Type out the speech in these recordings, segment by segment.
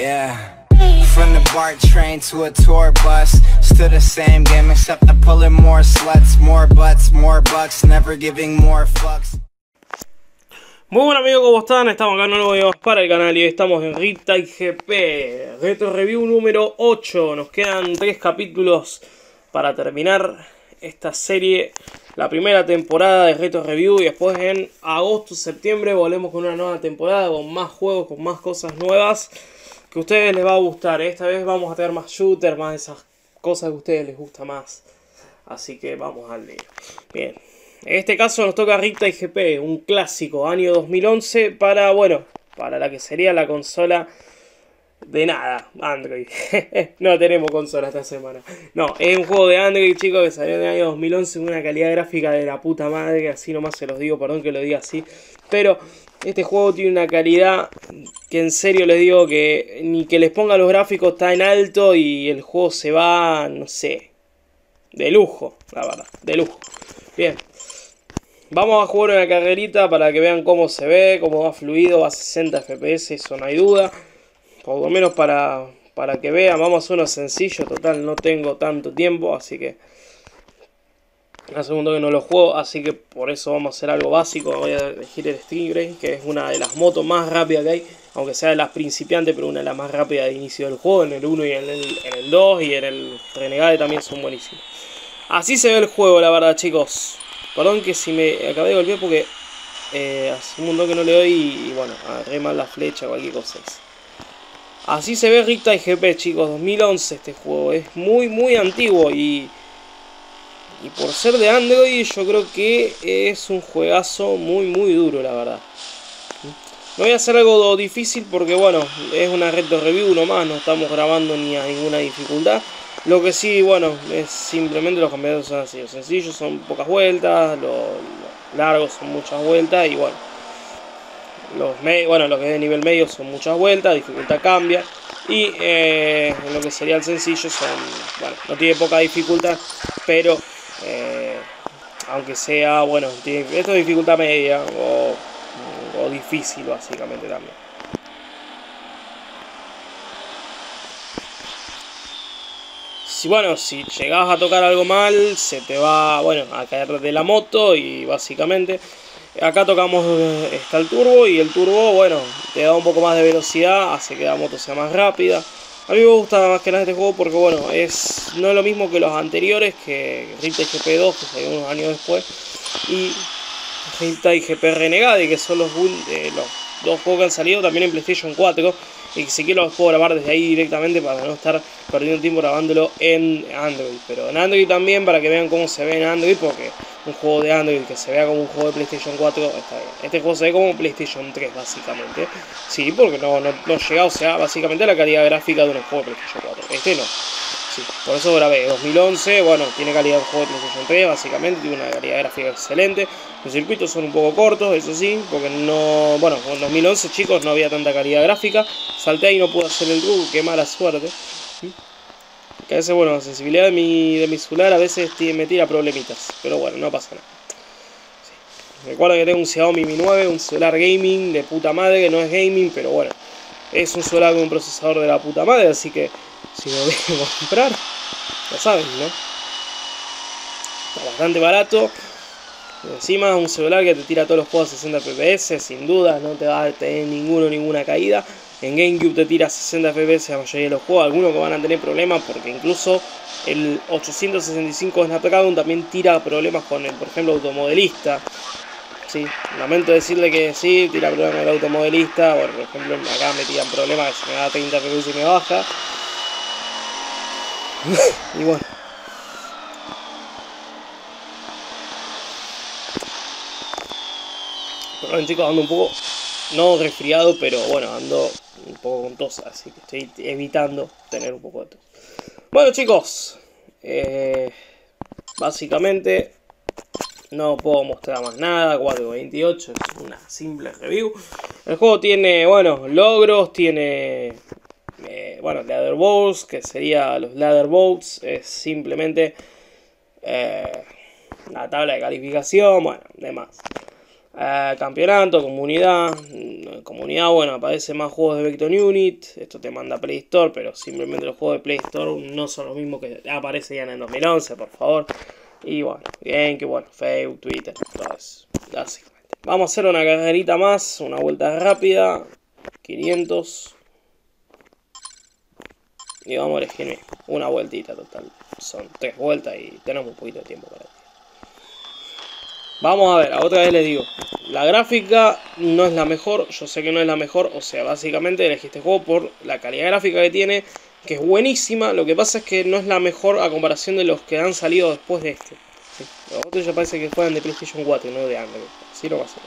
Yeah. From the BART train to a tour bus Still the same game except I'm pulling more sluts More butts, more bucks, never giving more fucks Muy buen amigos, ¿cómo están? Estamos acá en un nuevo video para el canal y hoy estamos en Riptide GP Retro Review número 8 Nos quedan 3 capítulos para terminar esta serie La primera temporada de Retro Review Y después en agosto, septiembre volvemos con una nueva temporada Con más juegos, con más cosas nuevas Que a ustedes les va a gustar Esta vez vamos a tener más shooters, más esas cosas que a ustedes les gusta más Así que vamos al lío Bien en este caso nos toca Riptide GP, un clásico, año 2011, para, bueno, para la que sería la consola de nada, Android. no tenemos consola esta semana. No, es un juego de Android, chicos, que salió en el año 2011 con una calidad gráfica de la puta madre, así nomás se los digo, perdón que lo diga así. Pero este juego tiene una calidad que en serio les digo que ni que les ponga los gráficos está en alto y el juego se va, no sé, de lujo, la verdad, de lujo. Bien, Vamos a jugar una carrerita para que vean cómo se ve, cómo va fluido, va a 60 FPS, eso no hay duda. Por lo menos para, para que vean, vamos a uno sencillo, total, no tengo tanto tiempo, así que... Hace segundo que no lo juego, así que por eso vamos a hacer algo básico. Voy a elegir el Stingray, que es una de las motos más rápidas que hay. Aunque sea de las principiantes, pero una de las más rápidas de inicio del juego. En el 1 y en el, en el 2 y en el Renegade también son buenísimos. Así se ve el juego, la verdad, chicos. Perdón que si me acabé de golpear porque eh, hace un montón que no le doy y, bueno, agarré mal la flecha o cualquier cosa. Así se ve Riptide GP, chicos. 2011 este juego. Es muy, muy antiguo y... Y por ser de Android yo creo que es un juegazo muy, muy duro, la verdad. No voy a hacer algo difícil porque, bueno, es una retro review nomás. No estamos grabando ni a ninguna dificultad. Lo que sí, bueno, es simplemente los campeonatos son así. Los sencillos son pocas vueltas, los, largos son muchas vueltas y bueno. Los bueno, lo que es de nivel medio son muchas vueltas, dificultad cambia. Y eh, lo que sería el sencillo son, bueno, no tiene poca dificultad, pero eh, aunque sea, bueno, esto es dificultad media o, o difícil básicamente también. si bueno, si llegas a tocar algo mal, se te va, bueno, a caer de la moto y básicamente acá tocamos eh, está el turbo y el turbo, bueno, te da un poco más de velocidad, hace que la moto sea más rápida. A mí me gusta más que nada este juego porque bueno, es no es lo mismo que los anteriores, que Riptide GP2, que salió unos años después, y Riptide GP Renegade, que son los, eh, los dos juegos que han salido también en PlayStation 4 y si quiero los puedo grabar desde ahí directamente para no estar perdiendo tiempo grabándolo en Android. Pero en Android también para que vean cómo se ve en Android, porque un juego de Android que se vea como un juego de PlayStation 4 está bien. Este juego se ve como PlayStation 3 básicamente. Sí, porque no, no, no llega, o sea, básicamente a la calidad gráfica de un juego de PlayStation 4. Este no. Sí, por eso grabé 2011, bueno, tiene calidad de juego de PlayStation 3 básicamente, tiene una calidad gráfica excelente. Los circuitos son un poco cortos, eso sí, porque no, bueno, en 2011 chicos no había tanta calidad gráfica. Salté y no pude hacer el truco, qué mala suerte. A veces, bueno, la sensibilidad de mi, de mi celular a veces me tira problemitas, pero bueno, no pasa nada. Recuerda que tengo un Xiaomi Mi 9, un celular gaming de puta madre, que no es gaming, pero bueno, es un celular con un procesador de la puta madre, así que si lo a comprar, ya saben, ¿no? Está bastante barato. Encima un celular que te tira todos los juegos a 60 fps, sin duda, no te va a tener ninguno, ninguna caída. En GameCube te tira 60 fps la mayoría de los juegos, algunos que van a tener problemas porque incluso el 865 Snapdragon también tira problemas con el, por ejemplo, automodelista. Sí, lamento decirle que sí, tira problemas con el automodelista, por ejemplo, acá me tiran problemas me da 30 fps y me baja. y bueno. Perdón chicos, ando un poco, no resfriado, pero bueno, ando un poco con tos, así que estoy evitando tener un poco de tos. Bueno chicos, eh, básicamente no puedo mostrar más nada, 428 es una simple review. El juego tiene, bueno, logros, tiene eh, bueno, Ladder Balls, que sería los Ladder Bolts, es simplemente eh, la tabla de calificación, bueno, demás. Eh, campeonato, comunidad. Mm, comunidad, bueno, aparece más juegos de Vector Unit. Esto te manda Play Store, pero simplemente los juegos de Play Store no son los mismos que aparecen en el 2011, por favor. Y bueno, bien, que bueno, Facebook, Twitter, todo eso. Básicamente. Vamos a hacer una carrerita más, una vuelta rápida. 500. Y vamos a elegir una vueltita total. Son tres vueltas y tenemos un poquito de tiempo para esto. Vamos a ver, otra vez les digo. La gráfica no es la mejor, yo sé que no es la mejor, o sea, básicamente elegí este juego por la calidad gráfica que tiene, que es buenísima. Lo que pasa es que no es la mejor a comparación de los que han salido después de este. Los otros ya parece que juegan de PlayStation 4 no de Android. Así no va a ser.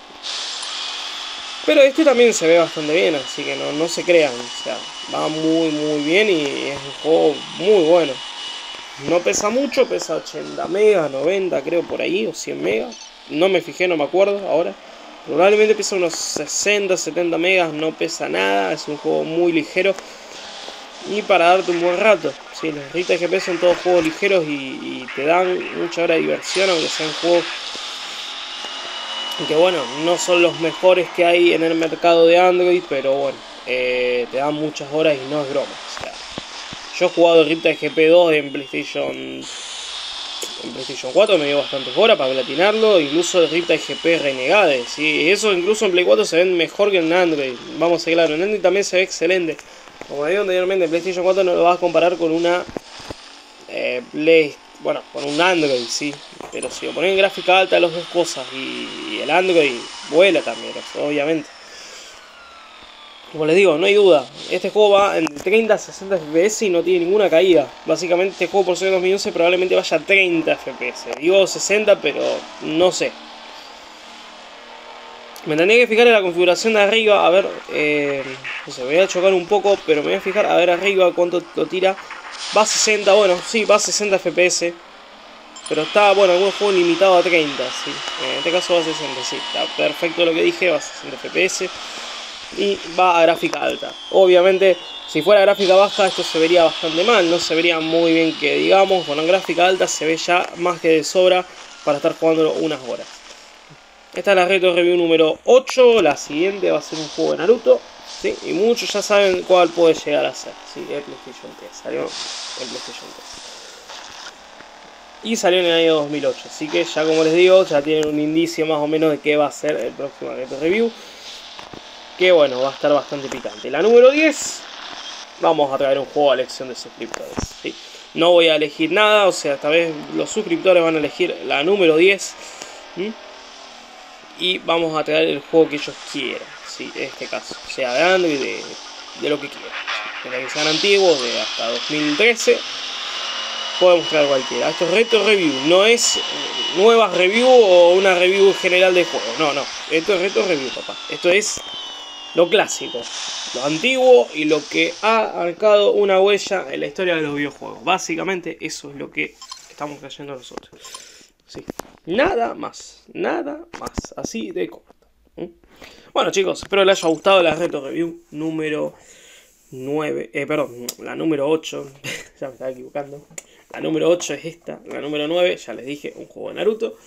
Pero este también se ve bastante bien, así que no, no se crean. O sea, va muy muy bien y es un juego muy bueno. No pesa mucho, pesa 80 megas, 90 creo por ahí, o 100 megas. No me fijé, no me acuerdo ahora. Probablemente pesa unos 60, 70 megas, no pesa nada, es un juego muy ligero. Y para darte un buen rato. Sí, los RTGP son todos juegos ligeros y, te dan mucha hora de diversión, aunque sean juegos que bueno, no son los mejores que hay en el mercado de Android, pero bueno, eh, te dan muchas horas y no es broma. yo he jugado Riptide GP2 en PlayStation en PlayStation 4 me dio bastantes horas para platinarlo, incluso el Riptide GP Renegade, ¿sí? eso incluso en Play 4 se ven mejor que en Android, vamos a ser claros, en Android también se ve excelente, como digo anteriormente, en PlayStation 4 no lo vas a comparar con una eh, Play, bueno, con un Android, sí, pero si lo ponen en gráfica alta las dos cosas y, el Android vuela también, obviamente. Como les digo, no hay duda. Este juego va en 30 a 60 FPS y no tiene ninguna caída. Básicamente este juego por ser 2011 probablemente vaya a 30 FPS. Digo 60, pero no sé. Me tendría que fijar en la configuración de arriba. A ver, eh, no sé, me voy a chocar un poco, pero me voy a fijar a ver arriba cuánto lo tira. Va a 60, bueno, sí, va a 60 FPS. Pero está, bueno, algún juego limitado a 30, sí. En este caso va a 60, sí. Está perfecto lo que dije, va a 60 FPS y va a gráfica alta. Obviamente, si fuera gráfica baja, esto se vería bastante mal, no se vería muy bien que digamos, con la gráfica alta se ve ya más que de sobra para estar jugando unas horas. Esta es la retro review número 8, la siguiente va a ser un juego de Naruto, ¿sí? y muchos ya saben cuál puede llegar a ser, ¿sí? el PlayStation 3, salió en PlayStation 3. Y salió en el año 2008, así que ya como les digo, ya tienen un indicio más o menos de qué va a ser el próximo retro review que bueno, va a estar bastante picante. La número 10, vamos a traer un juego a elección de suscriptores. ¿sí? No voy a elegir nada, o sea, esta vez los suscriptores van a elegir la número 10. Y vamos a traer el juego que ellos quieran, ¿sí? en este caso, sea grande y de, de lo que quieran. De que sean antiguos, de hasta 2013 podemos traer cualquiera. Esto es retro review, no es nuevas review o una review general de juegos. No, no. Esto es retro review, papá. Esto es lo clásico, lo antiguo y lo que ha marcado una huella en la historia de los videojuegos. Básicamente eso es lo que estamos creyendo nosotros. Sí. Nada más, nada más, así de corto. Bueno chicos, espero les haya gustado la reto review número 9, eh, perdón, la número 8, ya me estaba equivocando. La número 8 es esta, la número 9, ya les dije, un juego de Naruto.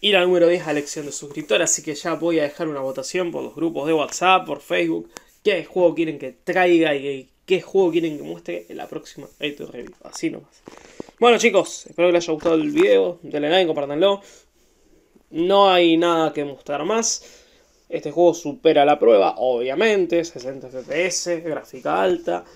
Y la número 10 a elección de suscriptor, así que ya voy a dejar una votación por los grupos de WhatsApp, por Facebook, qué juego quieren que traiga y qué juego quieren que muestre en la próxima review. Así nomás. Bueno chicos, espero que les haya gustado el video, denle like, compártanlo. No hay nada que mostrar más. Este juego supera la prueba, obviamente, 60 FPS, gráfica alta.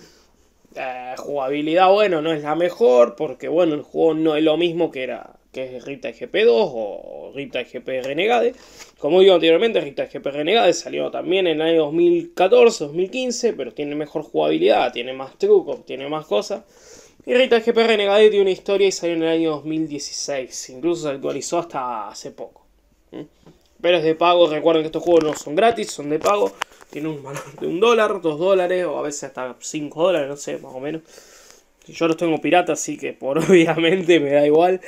Eh, jugabilidad, bueno, no es la mejor, porque bueno, el juego no es lo mismo que era que es Riptide GP2 o Riptide GP Renegade. Como digo anteriormente, Riptide GP Renegade salió también en el año 2014, 2015, pero tiene mejor jugabilidad, tiene más trucos, tiene más cosas. Y Riptide GP Renegade tiene una historia y salió en el año 2016, incluso se actualizó hasta hace poco. Pero es de pago, recuerden que estos juegos no son gratis, son de pago. Tienen un valor de un dólar, dos dólares o a veces hasta cinco dólares, no sé, más o menos. Yo los tengo pirata, así que por obviamente me da igual.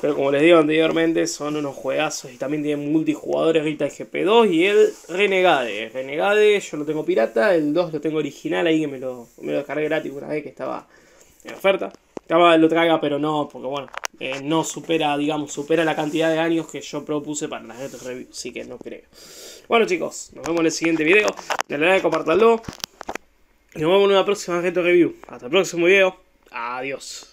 Pero como les digo anteriormente, son unos juegazos y también tienen multijugadores el GP2 y el Renegade. Renegade yo lo tengo pirata, el 2 lo tengo original ahí que me lo, me lo descargué gratis una vez que estaba en oferta. Estaba lo traga, pero no, porque bueno, eh, no supera, digamos, supera la cantidad de años que yo propuse para la retro review. Así que no creo. Bueno chicos, nos vemos en el siguiente video. Dale like, compartanlo. Y nos vemos en una próxima retro review. Hasta el próximo video. Adiós.